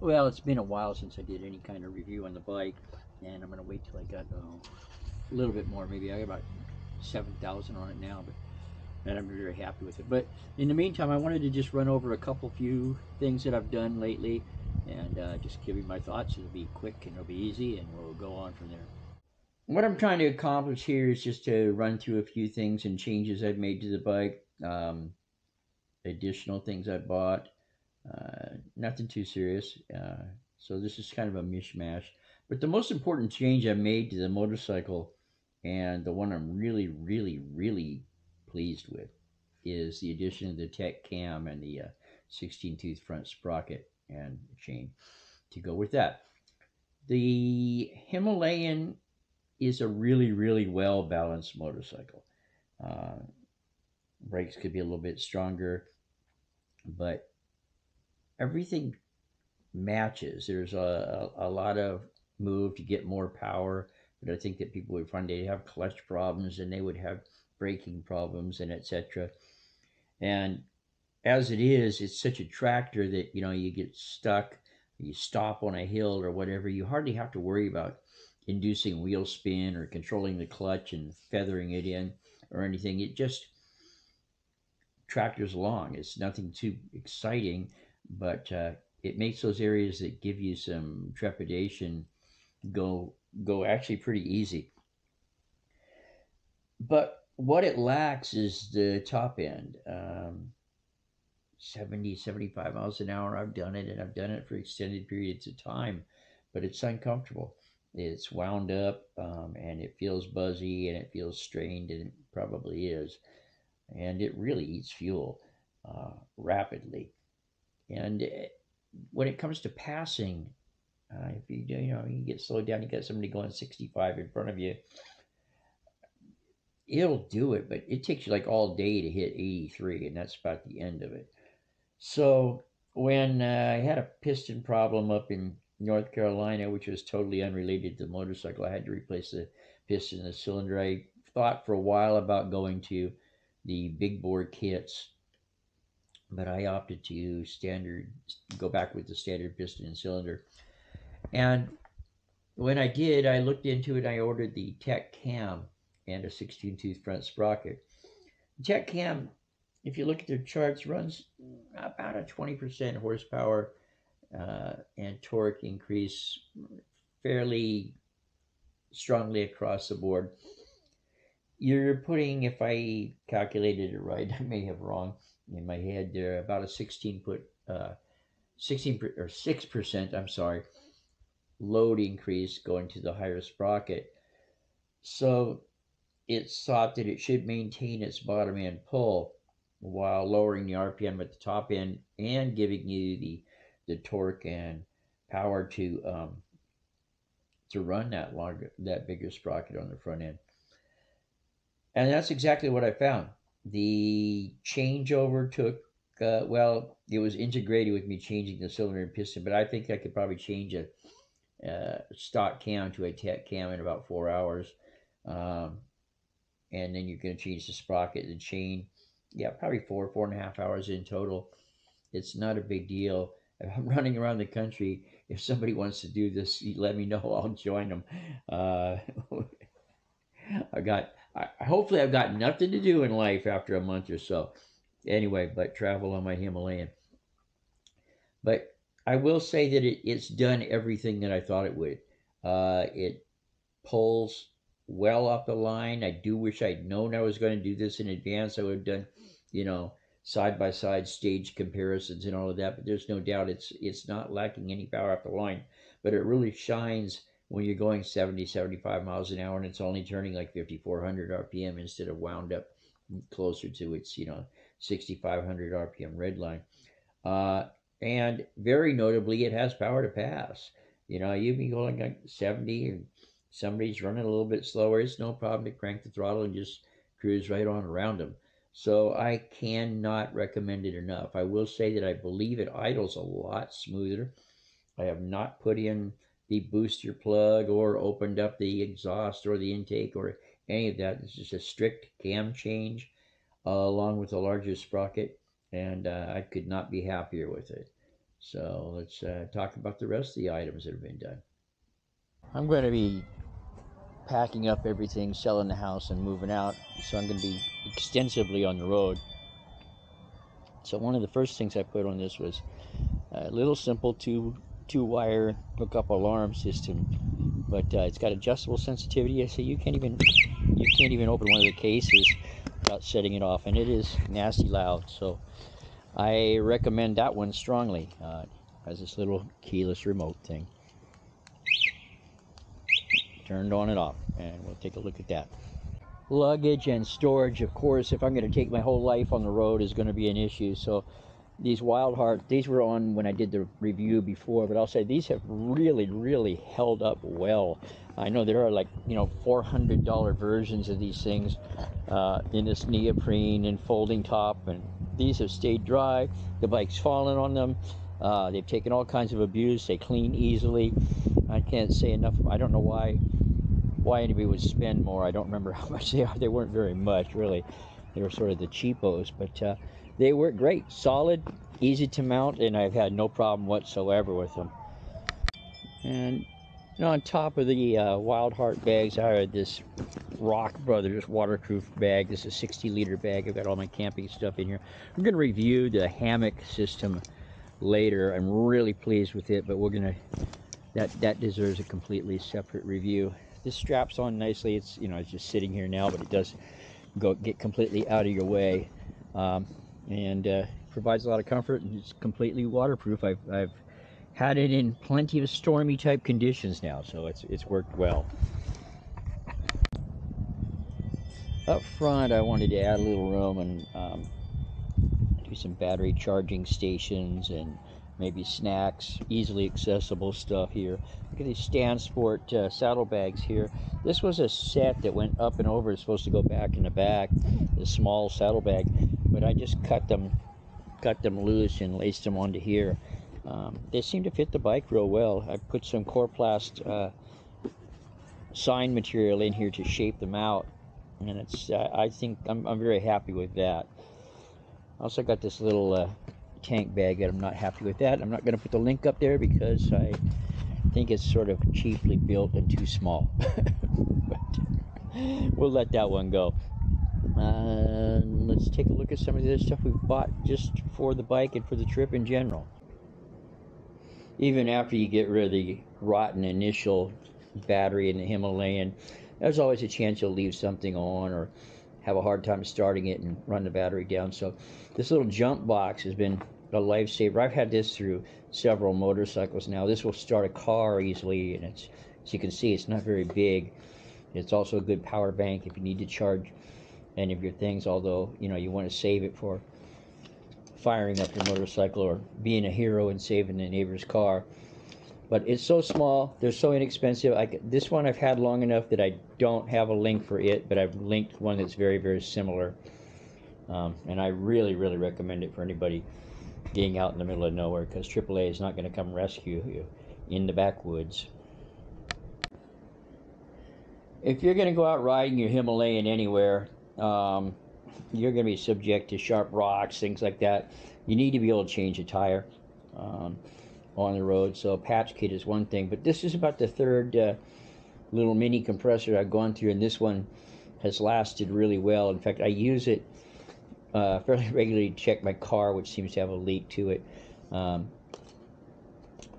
Well, it's been a while since I did any kind of review on the bike, and I'm going to wait till I got uh, a little bit more. Maybe I got about 7,000 on it now, but and I'm very happy with it. But in the meantime, I wanted to just run over a couple few things that I've done lately and uh, just give you my thoughts. It'll be quick and it'll be easy, and we'll go on from there. What I'm trying to accomplish here is just to run through a few things and changes I've made to the bike, um, additional things I bought, uh, nothing too serious. Uh, so this is kind of a mishmash. But the most important change I made to the motorcycle, and the one I'm really, really, really pleased with, is the addition of the Tech Cam and the uh, 16 tooth front sprocket and chain to go with that. The Himalayan is a really, really well balanced motorcycle. Uh, brakes could be a little bit stronger, but everything matches. There's a, a, a lot of move to get more power, but I think that people would find they'd have clutch problems and they would have braking problems and etc. And as it is, it's such a tractor that you know you get stuck, you stop on a hill or whatever. You hardly have to worry about inducing wheel spin or controlling the clutch and feathering it in or anything. It just tractors along. It's nothing too exciting, but uh, it makes those areas that give you some trepidation go go actually pretty easy. But what it lacks is the top end. Um, 70, 75 miles an hour. I've done it and I've done it for extended periods of time, but it's uncomfortable. It's wound up um, and it feels buzzy and it feels strained and it probably is. And it really eats fuel uh, rapidly. And eh, when it comes to passing, uh, if you you know you get slowed down, you got somebody going 65 in front of you. It'll do it, but it takes you like all day to hit 83, and that's about the end of it. So when uh, I had a piston problem up in North Carolina, which was totally unrelated to the motorcycle, I had to replace the piston and the cylinder. I thought for a while about going to the big bore kits but I opted to use standard go back with the standard piston and cylinder. And when I did, I looked into it. I ordered the Tech Cam and a 16 tooth front sprocket. Tech Cam, if you look at their charts, runs about a 20% horsepower uh, and torque increase fairly strongly across the board. You're putting, if I calculated it right, I may have wrong, in my head there about a 16 foot uh, 16 or 6 percent i'm sorry load increase going to the higher sprocket. So it's thought that it should maintain its bottom end pull while lowering the rpm at the top end and giving you the the torque and power to um, to run that longer that bigger sprocket on the front end. And that's exactly what i found the changeover took, uh, well, it was integrated with me changing the cylinder and piston, but I think I could probably change a uh, stock cam to a tech cam in about four hours. Um, and then you're going to change the sprocket and chain. Yeah, probably four, four and a half hours in total. It's not a big deal. I'm running around the country. If somebody wants to do this, let me know. I'll join them. Uh, I got I, hopefully I've got nothing to do in life after a month or so. Anyway, but travel on my Himalayan. But I will say that it, it's done everything that I thought it would. Uh, it pulls well off the line. I do wish I'd known I was going to do this in advance. I would have done, you know, side by side stage comparisons and all of that. But there's no doubt it's it's not lacking any power off the line. But it really shines when you're going 70, 75 miles an hour and it's only turning like 5,400 RPM instead of wound up closer to its, you know, 6,500 RPM red line. Uh, and very notably, it has power to pass. You know, you'd be going like 70 and somebody's running a little bit slower. It's no problem to crank the throttle and just cruise right on around them. So I cannot recommend it enough. I will say that I believe it idles a lot smoother. I have not put in the booster plug or opened up the exhaust or the intake or any of that. It's just a strict cam change uh, along with a larger sprocket, and uh, I could not be happier with it. So let's uh, talk about the rest of the items that have been done. I'm going to be packing up everything, selling the house, and moving out. So I'm going to be extensively on the road. So one of the first things I put on this was a little simple two two wire hookup alarm system, but uh, it's got adjustable sensitivity. So you can't even you can't even open one of the cases without setting it off, and it is nasty loud. So I recommend that one strongly. Uh, has this little keyless remote thing turned on and off and we'll take a look at that luggage and storage of course if i'm going to take my whole life on the road is going to be an issue so these wild hearts these were on when i did the review before but i'll say these have really really held up well i know there are like you know $400 versions of these things uh, in this neoprene and folding top and these have stayed dry the bike's fallen on them uh, they've taken all kinds of abuse they clean easily i can't say enough i don't know why why anybody would spend more. I don't remember how much they are. They weren't very much, really. They were sort of the cheapos, but uh, they work great. Solid, easy to mount, and I've had no problem whatsoever with them. And you know, on top of the uh, Wild Heart bags, I had this Rock Brothers waterproof bag. This is a 60 liter bag. I've got all my camping stuff in here. I'm going to review the hammock system later. I'm really pleased with it, but we're going to, that, that deserves a completely separate review. This straps on nicely. It's, you know, it's just sitting here now, but it does go get completely out of your way. Um, and uh, provides a lot of comfort and it's completely waterproof. I've, I've had it in plenty of stormy type conditions now, so it's, it's worked well. Up front, I wanted to add a little room and um, do some battery charging stations and maybe snacks, easily accessible stuff here. Look at these StanSport uh, saddlebags here. This was a set that went up and over. It's supposed to go back in the back, the small saddlebag, but I just cut them, cut them loose and laced them onto here. Um, they seem to fit the bike real well. I put some Coroplast uh, sign material in here to shape them out, and it's. Uh, I think I'm, I'm very happy with that. Also got this little uh, tank bag that I'm not happy with that. I'm not going to put the link up there because I think it's sort of cheaply built and too small. but we'll let that one go. Uh, let's take a look at some of the other stuff we've bought just for the bike and for the trip in general. Even after you get rid of the rotten initial battery in the Himalayan, there's always a chance you'll leave something on or have a hard time starting it and run the battery down. So this little jump box has been a lifesaver. I've had this through several motorcycles now. This will start a car easily, and it's as you can see, it's not very big. It's also a good power bank if you need to charge any of your things. Although you know you want to save it for firing up your motorcycle or being a hero and saving the neighbor's car. But it's so small, they're so inexpensive. I, this one I've had long enough that I don't have a link for it, but I've linked one that's very, very similar. Um, and I really, really recommend it for anybody getting out in the middle of nowhere because AAA is not going to come rescue you in the backwoods. If you're going to go out riding your Himalayan anywhere, um, you're going to be subject to sharp rocks, things like that. You need to be able to change a tire um, on the road. So a patch kit is one thing, but this is about the third uh, little mini compressor I've gone through, and this one has lasted really well. In fact, I use it uh, fairly regularly to check my car, which seems to have a leak to it. Um,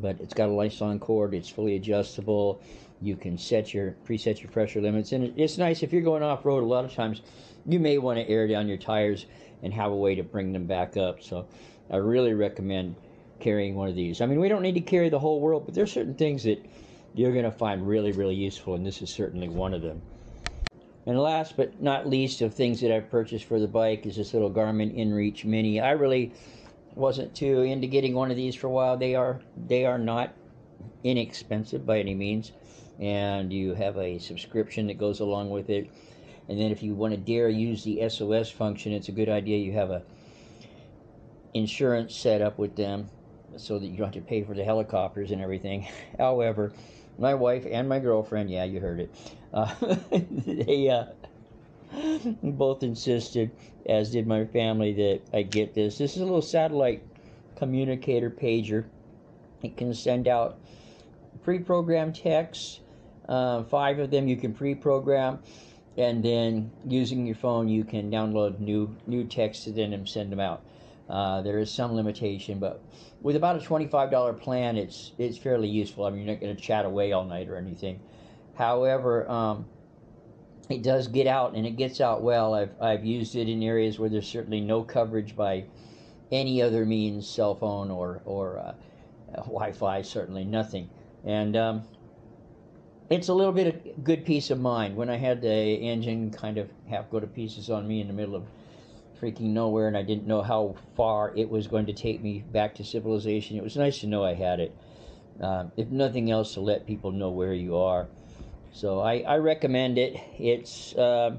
but it's got a Lyson cord. It's fully adjustable. You can set your preset your pressure limits, and it's nice if you're going off road. A lot of times, you may want to air down your tires and have a way to bring them back up. So, I really recommend carrying one of these. I mean, we don't need to carry the whole world, but there's certain things that you're going to find really, really useful, and this is certainly one of them. And last but not least of things that I've purchased for the bike is this little Garmin InReach Mini. I really wasn't too into getting one of these for a while. They are they are not inexpensive by any means, and you have a subscription that goes along with it. And then if you want to dare use the SOS function, it's a good idea. You have a insurance set up with them so that you don't have to pay for the helicopters and everything. However, my wife and my girlfriend, yeah, you heard it, uh, they uh, both insisted, as did my family, that I get this. This is a little satellite communicator pager. It can send out pre-programmed texts. Uh, five of them you can pre-program, and then using your phone you can download new new texts and then send them out. Uh, there is some limitation, but with about a $25 plan, it's it's fairly useful. I mean, you're not going to chat away all night or anything. However, um, it does get out and it gets out well. I've, I've used it in areas where there's certainly no coverage by any other means, cell phone or, or uh, Wi Fi, certainly nothing. And um, it's a little bit of good peace of mind. When I had the engine kind of half go to pieces on me in the middle of freaking nowhere and I didn't know how far it was going to take me back to civilization, it was nice to know I had it. Uh, if nothing else, to let people know where you are. So I, I recommend it. It's, uh,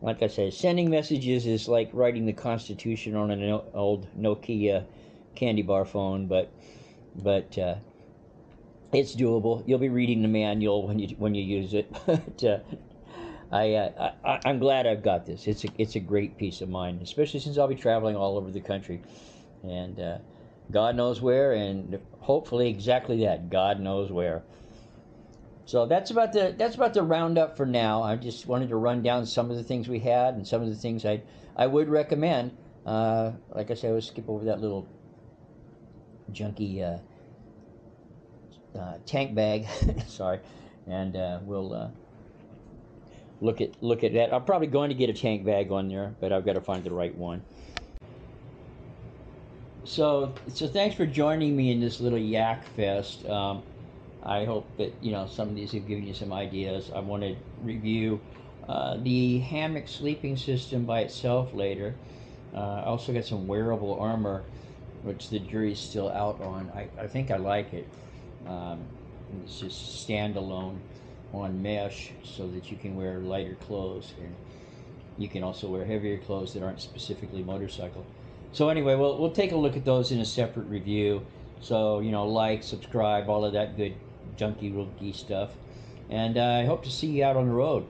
like I said, sending messages is like writing the Constitution on an old Nokia candy bar phone, but but uh, it's doable. You'll be reading the manual when you when you use it. but uh, I, uh, I I'm glad I've got this. It's a it's a great peace of mind, especially since I'll be traveling all over the country, and uh, God knows where, and hopefully exactly that. God knows where. So that's about the that's about the roundup for now. I just wanted to run down some of the things we had and some of the things I I would recommend. Uh, like I said, I would skip over that little junky uh, uh, tank bag. Sorry, and uh, we'll uh, look at look at that. I'm probably going to get a tank bag on there, but I've got to find the right one. So so thanks for joining me in this little yak fest. Um, I hope that you know some of these have given you some ideas. I want to review uh, the hammock sleeping system by itself later. Uh, I also got some wearable armor, which the jury's still out on. I, I think I like it. Um, it's just standalone on mesh so that you can wear lighter clothes and you can also wear heavier clothes that aren't specifically motorcycle. So anyway, we'll, we'll take a look at those in a separate review. So, you know, like, subscribe, all of that good junky, rookie stuff. And uh, I hope to see you out on the road.